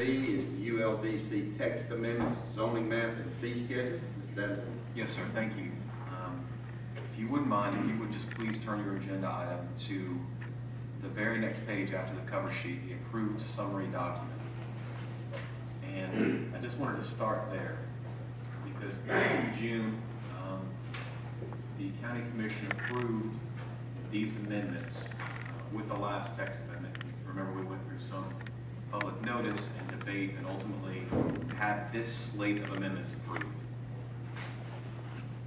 Is the ULDC text amendments, zoning map, and fee schedule. Is that, Yes, sir, thank you. Um, If you wouldn't mind, if you would just please turn your agenda item to the very next page after the cover sheet, the approved summary document. And I just wanted to start there, because back in June, um, the county commission approved these amendments uh, with the last text amendment. Remember, we went through some notice and debate and ultimately had this slate of amendments approved.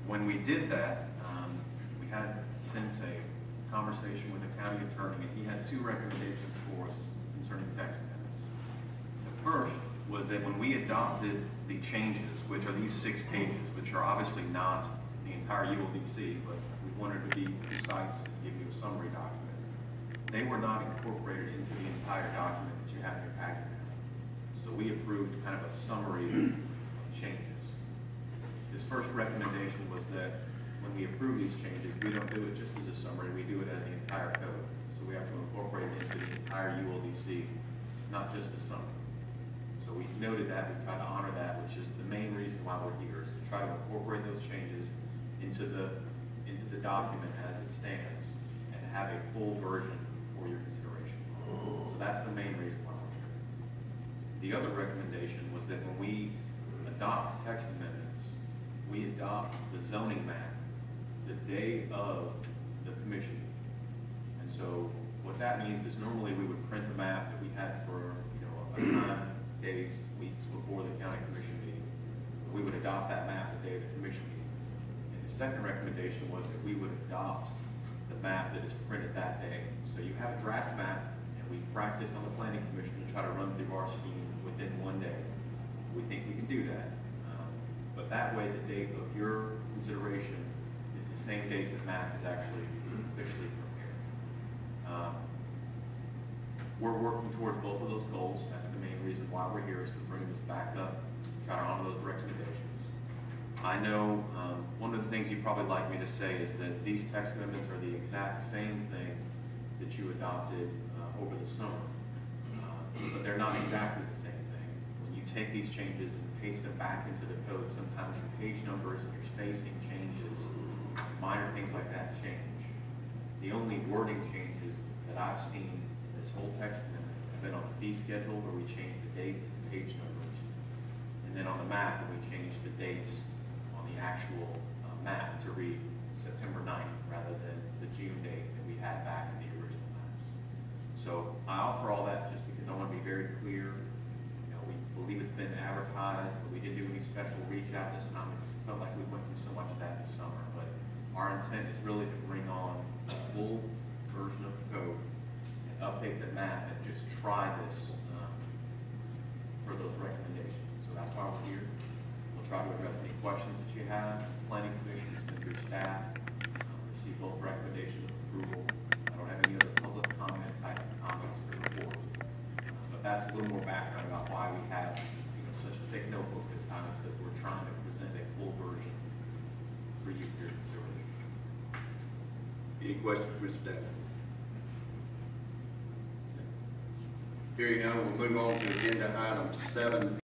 When we did that, um, we had since a conversation with the county attorney, and he had two recommendations for us concerning text amendments. The first was that when we adopted the changes, which are these six pages, which are obviously not the entire ULDC, but we wanted to be concise and give you a summary document, they were not incorporated into the entire document that you have in your packet. So we approved kind of a summary of changes. His first recommendation was that when we approve these changes, we don't do it just as a summary, we do it as the entire code. So we have to incorporate it into the entire ULDC, not just the summary. So we noted that, we try to honor that, which is the main reason why we're here, is to try to incorporate those changes into the, into the document as it stands, and have a full version for your consideration. So that's the main reason why we're here. The other recommendation was that when we adopt text amendments, we adopt the zoning map the day of the commission. And so what that means is normally we would print the map that we had for, you know, a time, days, weeks before the county commission meeting. We would adopt that map the day of the commission meeting. And the second recommendation was that we would adopt map that is printed that day. So you have a draft map, and we've practiced on the planning commission to try to run through our scheme within one day. We think we can do that. Um, But that way, the date of your consideration is the same date the map is actually officially prepared. Um, We're working towards both of those goals. That's the main reason why we're here, is to bring this back up, try to honor those recommendations. I know, um, one of the things you'd probably like me to say is that these text amendments are the exact same thing that you adopted uh, over the summer. Uh, But they're not exactly the same thing. When you take these changes and paste them back into the code, sometimes your page numbers and your spacing changes, minor things like that change. The only wording changes that I've seen in this whole text amendment have been on the fee schedule where we changed the date and the page numbers. And then on the map, we changed the dates the actual uh, map to read September 9th rather than the June date that we had back in the original maps. So I offer all that just because I want to be very clear. You know, we believe it's been advertised, but we didn't do any special reach out this time. It felt like we went through so much of that this summer. But our intent is really to bring on a full version of the code and update the map and just try this um, for those recommendations. So that's why we're here. Try to address any questions that you have. Planning Commission has been through staff, um, received both recommendations of approval. I don't have any other public comment type of comments to report. Uh, But that's a little more background about why we have, you know, such a thick notebook this time, is because we're trying to present a full version for you for your consideration. any questions, Mr. Davis? Hearing none, we'll move on to agenda item seven